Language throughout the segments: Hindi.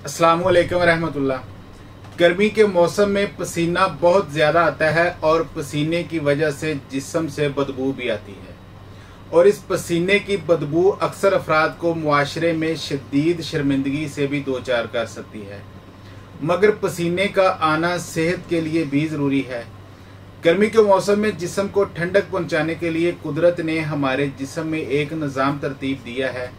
अस्सलाम वालेकुम गर्मी के मौसम में पसीना बहुत ज़्यादा आता है और पसीने की वजह से जिसम से बदबू भी आती है। और इस पसीने की बदबू अक्सर अफराद को मुआशरे में शदीद शर्मिंदगी से भी दो चार कर सकती है। मगर पसीने का आना सेहत के लिए भी ज़रूरी है। गर्मी के मौसम में जिसम को ठंडक पहुँचाने के लिए कुदरत ने हमारे जिसम में एक निज़ाम तरतीब दिया है।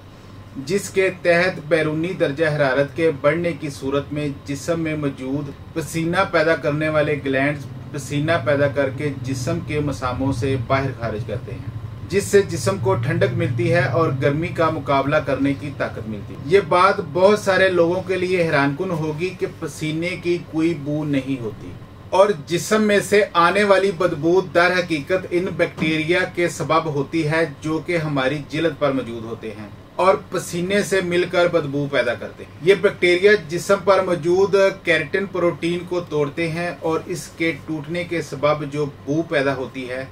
जिसके तहत बैरूनी दर्जा हरारत के बढ़ने की सूरत में जिसम में मौजूद पसीना पैदा करने वाले ग्लैंड पसीना पैदा करके जिसम के मसामों से बाहर खारिज करते हैं, जिससे जिसम को ठंडक मिलती है और गर्मी का मुकाबला करने की ताकत मिलती है। ये बात बहुत सारे लोगों के लिए हैरानकुन होगी कि पसीने की कोई बू नहीं होती। और जिसम में से आने वाली बदबू दर हकीकत इन बैक्टीरिया के सबब होती है जो कि हमारी जिलद पर मौजूद होते हैं। और पसीने से मिलकर बदबू पैदा करते हैं। ये बैक्टीरिया जिसम पर मौजूद कैरेटिन प्रोटीन को तोड़ते हैं और इसके टूटने के सबब जो बू पैदा होती है,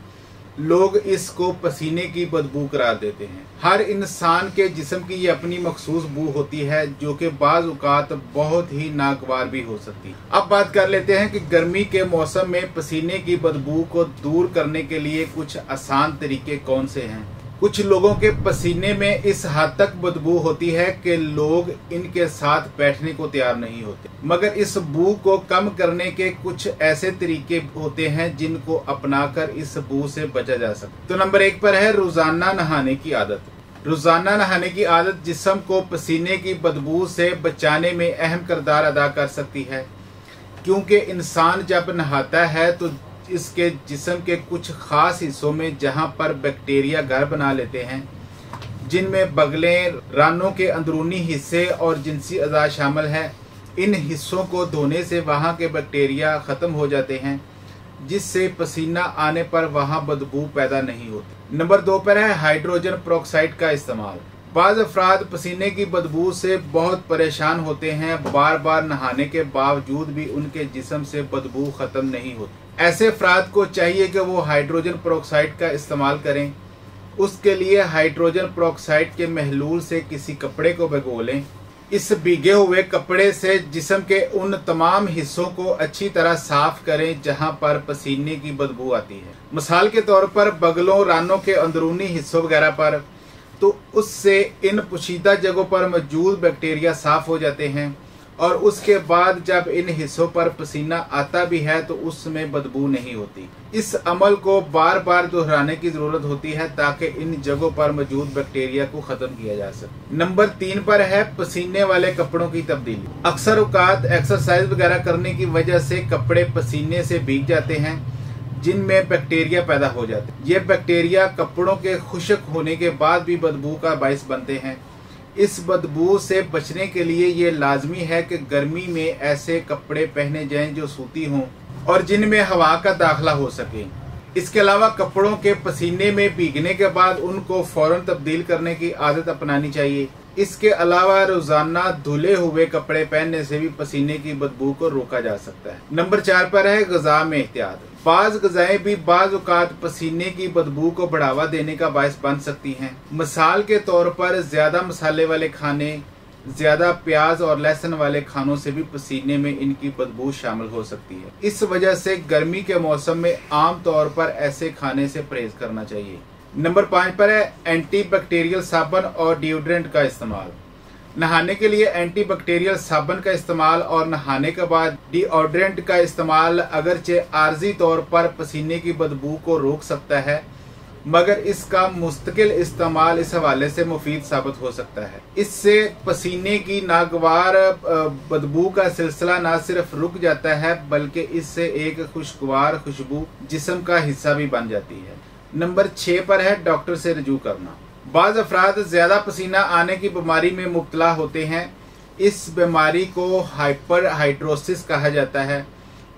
लोग इसको पसीने की बदबू करार देते हैं। हर इंसान के जिसम की ये अपनी मखसूस बू होती है, जो कि बाज अवत बहुत ही नागवार भी हो सकती है। अब बात कर लेते हैं कि गर्मी के मौसम में पसीने की बदबू को दूर करने के लिए कुछ आसान तरीके कौन से हैं। कुछ लोगों के पसीने में इस हद तक बदबू होती है कि लोग इनके साथ बैठने को तैयार नहीं होते। मगर इस बू को कम करने के कुछ ऐसे तरीके होते हैं जिनको अपनाकर इस बू से बचा जा सकता तो नंबर एक पर है रोज़ाना नहाने की आदत। रोज़ाना नहाने की आदत जिसम को पसीने की बदबू से बचाने में अहम किरदार अदा कर सकती है। क्योंकि इंसान जब नहाता है तो इसके जिस्म के कुछ खास हिस्सों में जहाँ पर बैक्टीरिया घर बना लेते हैं, जिनमें बगलें रानों के अंदरूनी हिस्से और जिनसी अजा शामिल है, इन हिस्सों को धोने से वहाँ के बैक्टीरिया ख़त्म हो जाते हैं, जिससे पसीना आने पर वहाँ बदबू पैदा नहीं होती। नंबर दो पर है हाइड्रोजन प्रोक्साइड का इस्तेमाल। बाज अफराद पसीने की बदबू से बहुत परेशान होते हैं बार बार नहाने के बावजूद भी उनके जिसम से बदबू ख़त्म नहीं होती। ऐसे अफराद को चाहिए कि वो हाइड्रोजन प्रोक्साइड का इस्तेमाल करें। उसके लिए हाइड्रोजन प्रोक्साइड के महलूल से किसी कपड़े को भिगो लें। इस भीगे हुए कपड़े से जिसम के उन तमाम हिस्सों को अच्छी तरह साफ़ करें जहाँ पर पसीने की बदबू आती है। मिसाल के तौर पर बगलों रानों के अंदरूनी हिस्सों वगैरह पर। तो उससे इन पोशीदा जगहों पर मौजूद बैक्टीरिया साफ़ हो जाते हैं। और उसके बाद जब इन हिस्सों पर पसीना आता भी है तो उसमें बदबू नहीं होती। इस अमल को बार बार दोहराने की ज़रूरत होती है, ताकि इन जगहों पर मौजूद बैक्टीरिया को खत्म किया जा सके। नंबर तीन पर है पसीने वाले कपड़ों की तब्दीली। अक्सर अवकात एक्सरसाइज वगैरह करने की वजह से कपड़े पसीने से भीग जाते हैं, जिनमें बैक्टीरिया पैदा हो जाते हैं। ये बैक्टीरिया कपड़ों के खुशक होने के बाद भी बदबू का बायस बनते हैं। इस बदबू से बचने के लिए ये लाजमी है कि गर्मी में ऐसे कपड़े पहने जाएँ जो सूती हों और जिनमें हवा का दाखला हो सके। इसके अलावा कपड़ों के पसीने में भीगने के बाद उनको फ़ौरन तब्दील करने की आदत अपनानी चाहिए। इसके अलावा रोज़ाना धुले हुए कपड़े पहनने से भी पसीने की बदबू को रोका जा सकता है। नंबर चार पर है गजा में एहतियात। बाज गजाएँ भी बाज अवत पसीने की बदबू को बढ़ावा देने का बायस बन सकती हैं। मिसाल के तौर पर ज़्यादा मसाले वाले खाने, ज़्यादा प्याज और लहसुन वाले खानों से भी पसीने में इनकी बदबू शामिल हो सकती है। इस वजह से गर्मी के मौसम में आम तौर पर ऐसे खाने से परहेज करना चाहिए। नंबर पाँच पर है एंटी बैक्टीरियल साबन और डिओड्रेंट का इस्तेमाल। नहाने के लिए एंटी बैक्टीरियल साबन का इस्तेमाल और नहाने के बाद डिओड्रेंट का इस्तेमाल अगरचे आर्जी तौर पर पसीने की बदबू को रोक सकता है, मगर इसका मुस्तकिल इस्तेमाल इस हवाले से मुफीद साबित हो सकता है। इससे पसीने की नागवार बदबू का सिलसिला न सिर्फ़ रुक जाता है, बल्कि इससे एक खुशगवार खुशबू जिसम का हिस्सा भी बन जाती है। नंबर छह पर है डॉक्टर से रजू करना। बाज अफराद ज़्यादा पसीना आने की बीमारी में मुबतला होते हैं। इस बीमारी को हाइपर हाइड्रोसिस कहा जाता है।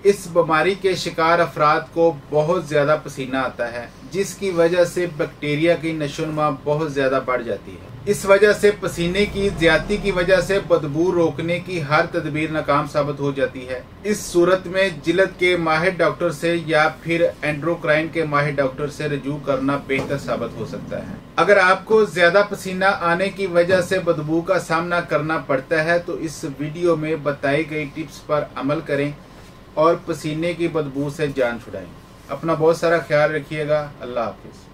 इस बीमारी के शिकार अफराद को बहुत ज़्यादा पसीना आता है, जिसकी वजह से बैक्टीरिया की नशोनुमा बहुत ज़्यादा बढ़ जाती है। इस वजह से पसीने की ज़्यादा की वजह से बदबू रोकने की हर तदबीर नाकाम साबित हो जाती है। इस सूरत में जिलत के माहिर डॉक्टर से या फिर एंड्रोक्राइन के माहिर डॉक्टर से रजू करना बेहतर साबित हो सकता है। अगर आपको ज़्यादा पसीना आने की वजह से बदबू का सामना करना पड़ता है तो इस वीडियो में बताई गई टिप्स पर अमल करें। और पसीने की बदबू से जान छुड़ाएँ अपना बहुत सारा ख्याल रखिएगा। अल्लाह हाफिज़।